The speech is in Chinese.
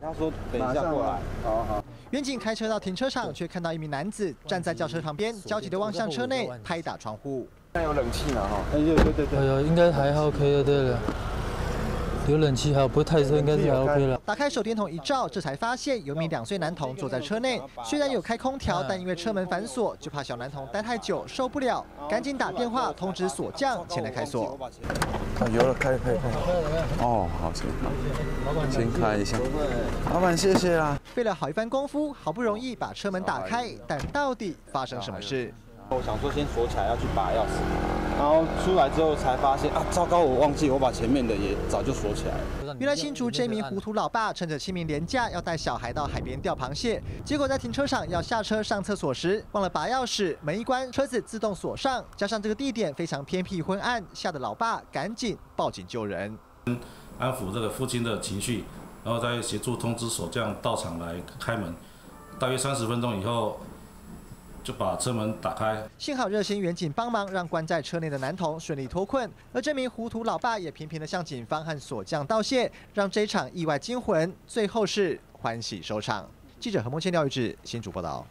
他说等一下过来。好好。远景开车到停车场，却看到一名男子站在轿车旁边，焦急地望向车内，拍打窗户。现在有冷气呢哈。哎，对对对对。哎呦，应该还 OK 的，对了。有冷气，还有不会太热，应该是 OK 了。打开手电筒一照，这才发现有名两岁男童坐在车内。虽然有开空调，但因为车门反锁，就怕小男童待太久受不了，赶紧打电话通知锁匠前来开锁。有了，开开开。哦，好，先先开一下。老板，谢谢啊。费了好一番功夫，好不容易把车门打开，但到底发生什么事？我想说先锁起来，要去拔钥匙，然后出来之后才发现啊，糟糕，我忘记我把前面的也早就锁起来了。原来新竹这名糊涂老爸趁着清明连假要带小孩到海边钓螃蟹，结果在停车场要下车上厕所时忘了拔钥匙，门一关车子自动锁上，加上这个地点非常偏僻昏暗，吓得老爸赶紧报警救人，安抚这个父亲的情绪，然后再协助通知锁匠到场来开门。大约三十分钟以后。就把车门打开，幸好热心远警帮忙，让关在车内的男童顺利脱困。而这名糊涂老爸也频频的向警方和锁匠道谢，让这场意外惊魂最后是欢喜收场。记者何梦倩、廖玉志新主报道。